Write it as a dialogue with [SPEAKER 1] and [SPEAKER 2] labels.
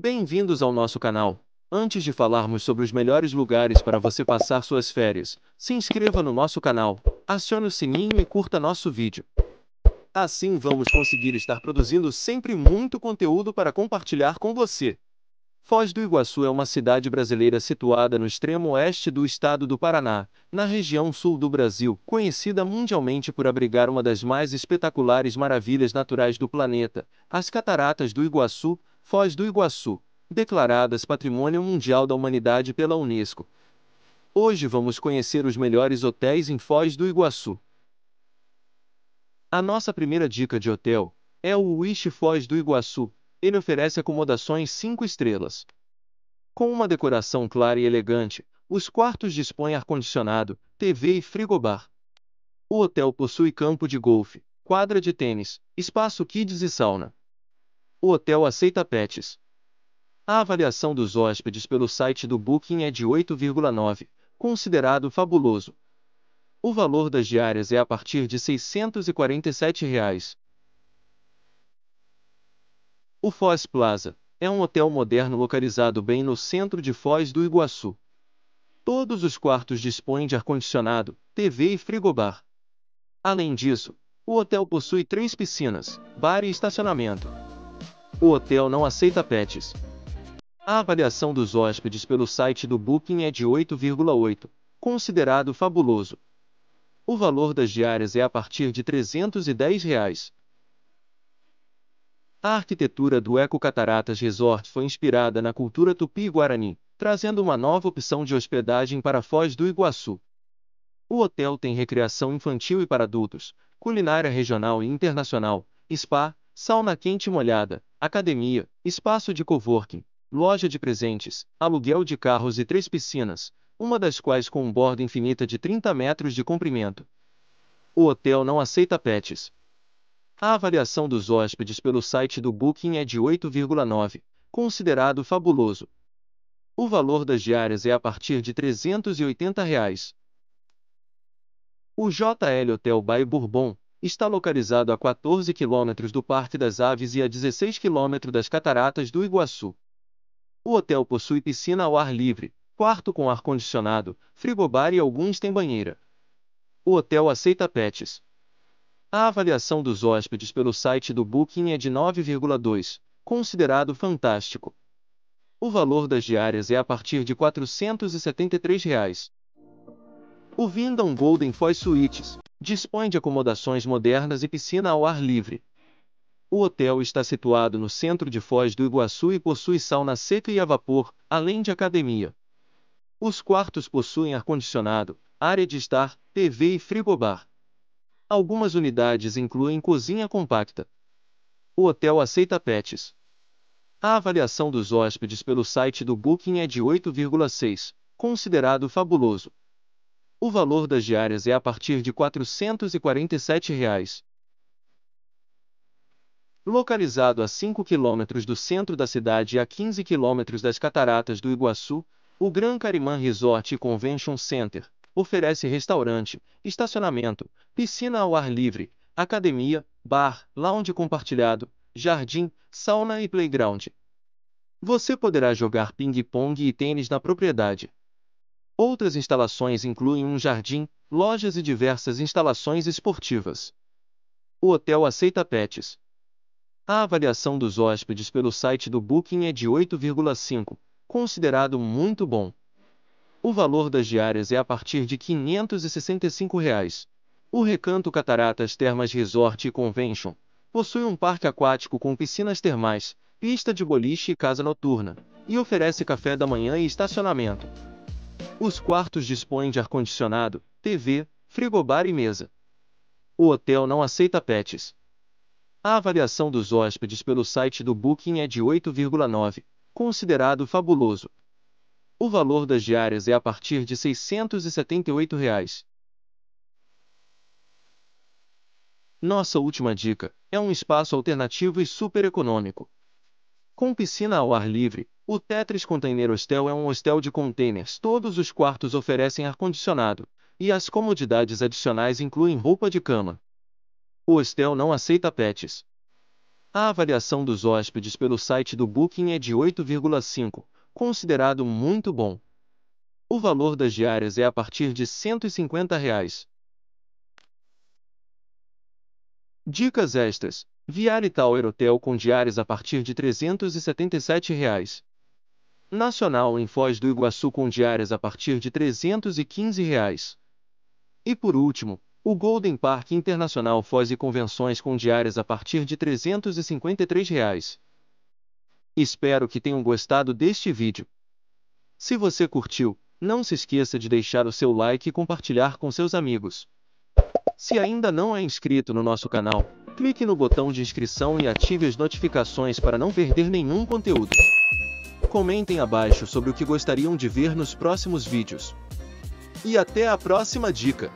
[SPEAKER 1] Bem-vindos ao nosso canal. Antes de falarmos sobre os melhores lugares para você passar suas férias, se inscreva no nosso canal, acione o sininho e curta nosso vídeo. Assim vamos conseguir estar produzindo sempre muito conteúdo para compartilhar com você. Foz do Iguaçu é uma cidade brasileira situada no extremo oeste do estado do Paraná, na região sul do Brasil, conhecida mundialmente por abrigar uma das mais espetaculares maravilhas naturais do planeta, as Cataratas do Iguaçu, Foz do Iguaçu, declaradas Patrimônio Mundial da Humanidade pela Unesco. Hoje vamos conhecer os melhores hotéis em Foz do Iguaçu. A nossa primeira dica de hotel é o Wish Foz do Iguaçu. Ele oferece acomodações 5 estrelas. Com uma decoração clara e elegante, os quartos dispõem ar-condicionado, TV e frigobar. O hotel possui campo de golfe, quadra de tênis, espaço kids e sauna. O hotel aceita pets. A avaliação dos hóspedes pelo site do Booking é de 8,9, considerado fabuloso. O valor das diárias é a partir de 647 reais. O Foz Plaza é um hotel moderno localizado bem no centro de Foz do Iguaçu. Todos os quartos dispõem de ar-condicionado, TV e frigobar. Além disso, o hotel possui três piscinas, bar e estacionamento. O hotel não aceita pets. A avaliação dos hóspedes pelo site do Booking é de 8,8, considerado fabuloso. O valor das diárias é a partir de 310 reais. A arquitetura do Eco Cataratas Resort foi inspirada na cultura tupi-guarani, trazendo uma nova opção de hospedagem para Foz do Iguaçu. O hotel tem recreação infantil e para adultos, culinária regional e internacional, spa, sauna quente molhada, academia, espaço de coworking, loja de presentes, aluguel de carros e três piscinas, uma das quais com um borda infinita de 30 metros de comprimento. O hotel não aceita pets. A avaliação dos hóspedes pelo site do Booking é de 8,9, considerado fabuloso. O valor das diárias é a partir de 380 reais. O JL Hotel Bay Bourbon está localizado a 14 km do Parque das Aves e a 16 km das Cataratas do Iguaçu. O hotel possui piscina ao ar livre, quarto com ar-condicionado, frigobar e alguns têm banheira. O hotel aceita pets. A avaliação dos hóspedes pelo site do Booking é de 9,2, considerado fantástico. O valor das diárias é a partir de 473 reais. O Vindon Golden Foy Suites dispõe de acomodações modernas e piscina ao ar livre. O hotel está situado no centro de Foz do Iguaçu e possui sauna seca e a vapor, além de academia. Os quartos possuem ar-condicionado, área de estar, TV e frigobar. Algumas unidades incluem cozinha compacta. O hotel aceita pets. A avaliação dos hóspedes pelo site do Booking é de 8,6, considerado fabuloso. O valor das diárias é a partir de 447 reais. Localizado a 5 km do centro da cidade e a 15 km das cataratas do Iguaçu, o Gran Carimã Resort Convention Center oferece restaurante, estacionamento, piscina ao ar livre, academia, bar, lounge compartilhado, jardim, sauna e playground. Você poderá jogar ping-pong e tênis na propriedade. Outras instalações incluem um jardim, lojas e diversas instalações esportivas. O hotel aceita pets. A avaliação dos hóspedes pelo site do Booking é de 8,5 considerado muito bom. O valor das diárias é a partir de 565 reais. O Recanto Cataratas Termas Resort e Convention possui um parque aquático com piscinas termais, pista de boliche e casa noturna, e oferece café da manhã e estacionamento. Os quartos dispõem de ar-condicionado, TV, frigobar e mesa. O hotel não aceita pets. A avaliação dos hóspedes pelo site do Booking é de 8,9 considerado fabuloso. O valor das diárias é a partir de 678 reais. Nossa última dica é um espaço alternativo e super econômico. Com piscina ao ar livre, o Tetris Container Hostel é um hostel de containers. Todos os quartos oferecem ar-condicionado, e as comodidades adicionais incluem roupa de cama. O hostel não aceita pets. A avaliação dos hóspedes pelo site do Booking é de 8,5, considerado muito bom. O valor das diárias é a partir de 150 reais. Dicas extras. Viale Tower Hotel com diárias a partir de 377 reais. Nacional em Foz do Iguaçu com diárias a partir de 315 reais. E por último, o Golden Park Internacional Foz e Convenções com diárias a partir de 353 reais. Espero que tenham gostado deste vídeo. Se você curtiu, não se esqueça de deixar o seu like e compartilhar com seus amigos. Se ainda não é inscrito no nosso canal, clique no botão de inscrição e ative as notificações para não perder nenhum conteúdo. Comentem abaixo sobre o que gostariam de ver nos próximos vídeos. E até a próxima dica!